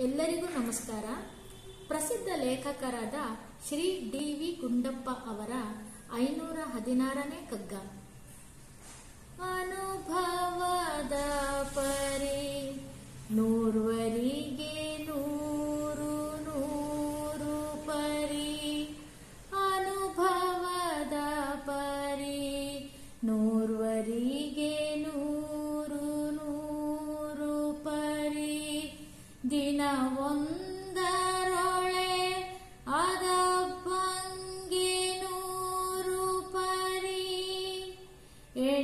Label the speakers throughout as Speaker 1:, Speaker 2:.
Speaker 1: ಎಲ್ಲರಿಗೂ ನಮಸ್ಕಾರ. ಪ್ರಸಿದ್ಧ ಲೇಖಕರಾದ ಶ್ರೀ ಡಿ ವಿ ಗುಂಡಪ್ಪ ಅವರ ಐನೂರ ಹದಿನಾರನೇ ಕಗ್ಗ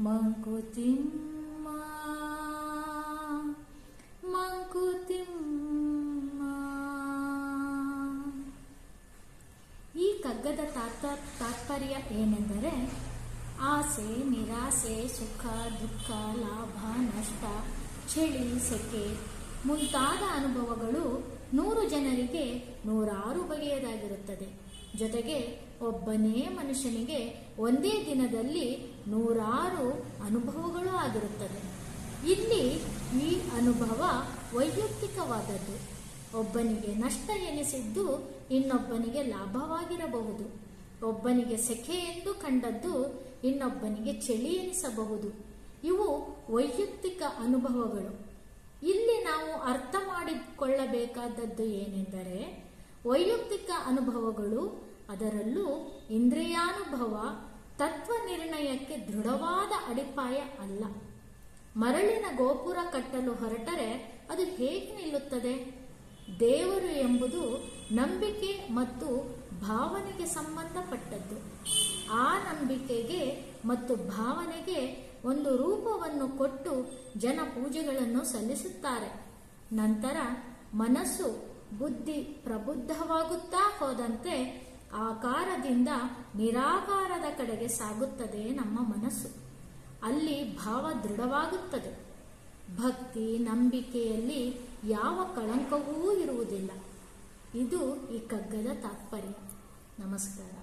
Speaker 1: ಈ ಕಗ್ಗದ ತಾತ ತಾತ್ಪರ್ಯ ಏನೆಂದರೆ ಆಸೆ, ನಿರಾಸೆ, ಸುಖ, ದುಃಖ, ಲಾಭ, ನಷ್ಟ, ಚಳಿ, ಸೆಕೆ ಮುಂತಾದ ಅನುಭವಗಳು ನೂರು ಜನರಿಗೆ ನೂರಾರು ಬಗೆಯದಾಗಿರುತ್ತದೆ. ಜೊತೆಗೆ ಒಬ್ಬನೇ ಮನುಷ್ಯನಿಗೆ ಒಂದೇ ದಿನದಲ್ಲಿ ನೂರಾರು ಅನುಭವಗಳು ಆಗಿರುತ್ತದೆ ಇಲ್ಲಿ ಈ ಅನುಭವ ವೈಯಕ್ತಿಕವಾದದ್ದು. ಒಬ್ಬನಿಗೆ ನಷ್ಟ ಎನಿಸಿದ್ದು ಇನ್ನೊಬ್ಬನಿಗೆ ಲಾಭವಾಗಿರಬಹುದು. ಒಬ್ಬನಿಗೆ ಸೆಖೆ ಎಂದು ಕಂಡದ್ದು ಇನ್ನೊಬ್ಬನಿಗೆ ಚಳಿ ಎನಿಸಬಹುದು. ಇವು ವೈಯಕ್ತಿಕ ಅನುಭವಗಳು. ಇಲ್ಲಿ ನಾವು ಅರ್ಥ ಮಾಡಿಕೊಳ್ಳಬೇಕಾದದ್ದು ಏನೆಂದರೆ ವೈಯಕ್ತಿಕ ಅನುಭವಗಳು, ಅದರಲ್ಲೂ ಇಂದ್ರಿಯಾನುಭವ, ತತ್ವ ನಿರ್ಣಯಕ್ಕೆ ದೃಢವಾದ ಅಡಿಪಾಯ ಅಲ್ಲ. ಮರಳಿನ ಗೋಪುರ ಕಟ್ಟಲು ಹೊರಟರೆ ಅದು ಹೇಗೆ ನಿಲ್ಲುತ್ತದೆ? ದೇವರು ಎಂಬುದು ನಂಬಿಕೆ ಮತ್ತು ಭಾವನೆಗೆ ಸಂಬಂಧಪಟ್ಟದ್ದು. ಆ ನಂಬಿಕೆಗೆ ಮತ್ತು ಭಾವನೆಗೆ ಒಂದು ರೂಪವನ್ನು ಕೊಟ್ಟು ಜನ ಪೂಜೆಗಳನ್ನು ಸಲ್ಲಿಸುತ್ತಾರೆ. ನಂತರ ಮನಸ್ಸು ಬುದ್ಧಿ ಪ್ರಬುದ್ಧವಾಗುತ್ತಾ ಹೋದಂತೆ ಆಕಾರದಿಂದ ನಿರಾಕಾರದ ಕಡೆಗೆ ಸಾಗುತ್ತದೆ ನಮ್ಮ ಮನಸ್ಸು. ಅಲ್ಲಿ ಭಾವ ದೃಢವಾಗುತ್ತದೆ. ಭಕ್ತಿ, ನಂಬಿಕೆಯಲ್ಲಿ ಯಾವ ಕಳಂಕವೂ ಇರುವುದಿಲ್ಲ. ಇದು ಈ ಕಗ್ಗದ ತಾತ್ಪರ್ಯ. ನಮಸ್ಕಾರ.